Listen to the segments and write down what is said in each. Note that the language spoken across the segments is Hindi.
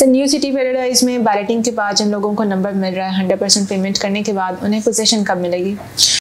सर न्यू सिटी पैराडाइज में बैलेटिंग के बाद जिन लोगों को नंबर मिल रहा है हंड्रेड परसेंट पेमेंट करने के बाद उन्हें पोजीशन कब मिलेगी?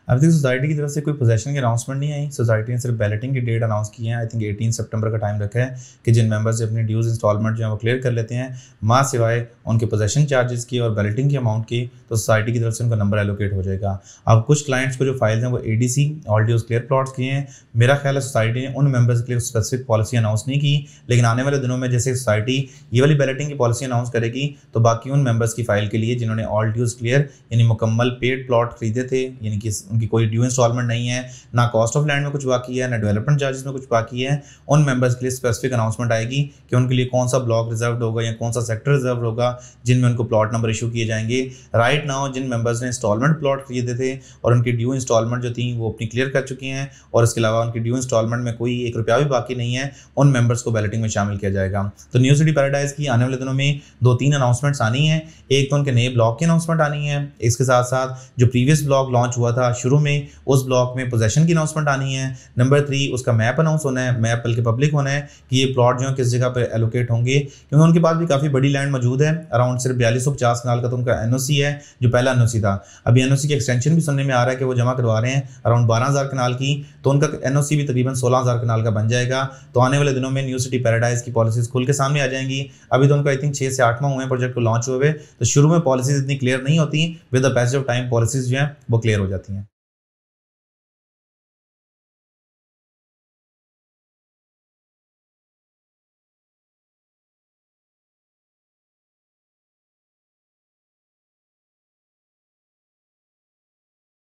अभी तक सोसाइटी की तरफ़ से कोई पोजेशन की अनाउंसमेंट नहीं आई। सोसाइटी ने सिर्फ़ बैलेटिंग की डेट अनाउंस की है। आई थिंक 18 सितंबर का टाइम रखा है कि जिन मेंबर्स अपनी ड्यूज इंस्टॉलमेंट जो है वो क्लियर कर लेते हैं। माँ सिवाय उनके पोजेशन चार्जेस की और बैलेटिंग की अमाउंट की तो सोसाइटी की तरफ़ से उनका नंबर एलोकेट हो जाएगा। अब कुछ क्लाइंट्स को जो फाइल्स हैं वो A D C all dues clear plots किए हैं। मेरा ख्याल है सोसाइटी ने उन मेंबर्स के लिए स्पेसिफिक पॉलिसी अनाउंस नहीं की, लेकिन आने वाले दिनों में जैसे सोसाइटी ये वाली बैलेटिंग की पॉलिसी अनाउंस करेगी तो बाकी उन मेंबर्स की फ़ाइल के लिए जिन्होंने ऑल ड्यूज क्लियर यानी मुकम्मल पेड प्लॉट खरीदे थे, यानी कि उनकी कोई ड्यू इंस्टॉलमेंट नहीं है, ना कॉस्ट ऑफ़ लैंड में कुछ बाकी है, ना डेवलपमेंट चार्जेस में कुछ बाकी है, उन मेंबर्स के लिए स्पेसिफिक अनाउंसमेंट आएगी कि उनके लिए कौन सा ब्लॉक रिज़र्व होगा या कौन सा सेक्टर रिज़र्व होगा, जिनमें उनको प्लॉट नंबर इशू किए जाएँगे। राइट नाउ जिन मेंबर्स ने इंस्टॉलमेंट प्लॉट खरीदे थे और उनकी ड्यू इंस्टॉलमेंट जो थी, वो अपनी क्लियर कर चुकी हैं, और इसके अलावा उनकी ड्यू इंस्टॉलमेंट में कोई एक रुपया भी बाकी नहीं है, उन मेंबर्स को बैलेटिंग में शामिल किया जाएगा। तो न्यू सिटी पैराडाइज की आने वाले दिनों में दो तीन अनाउंसमेंट्स आनी है। एक तो उनके नए ब्लॉक की अनाउंसमेंट आनी है। इसके साथ साथ जो प्रीवियस ब्लॉक लॉन्च हुआ था शुरू में, उस ब्लॉक में पोजेशन की अनाउंसमेंट आनी है। नंबर थ्री उसका मैप अनाउंस होना है। मैप बल्कि पब्लिक होना है कि ये प्लॉट जो है, किस जगह पर एलोकेट होंगे। क्योंकि उनके पास भी काफ़ी बड़ी लैंड मौजूद है। अराउंड सिर्फ़ बयालीस सौ पचास कनाल का तो उनका एनओसी है, जो पहला एनओसी था। अभी एन की एक्सटेंशन भी सुनने में आ रहा है कि वो जमा करवा रहे हैं अराउंड बारह हज़ार कनाल की। तो उनका एन भी तकरीबन सोलह हज़ार कनाल का बन जाएगा। तो आने वाले दिनों में न्यू सिटी पैराडाइज की पॉलिसीज़ खुल के सामने आ जाएँगी। अभी तो उनका थिंक छः से आठ माह हुए हैं प्रोजेक्ट को लॉन्च हुए तो शुरू में पॉलिसीज़ इतनी क्लियर नहीं होती with the passage of time policies जो हैं, वो क्लियर हो जाती हैं।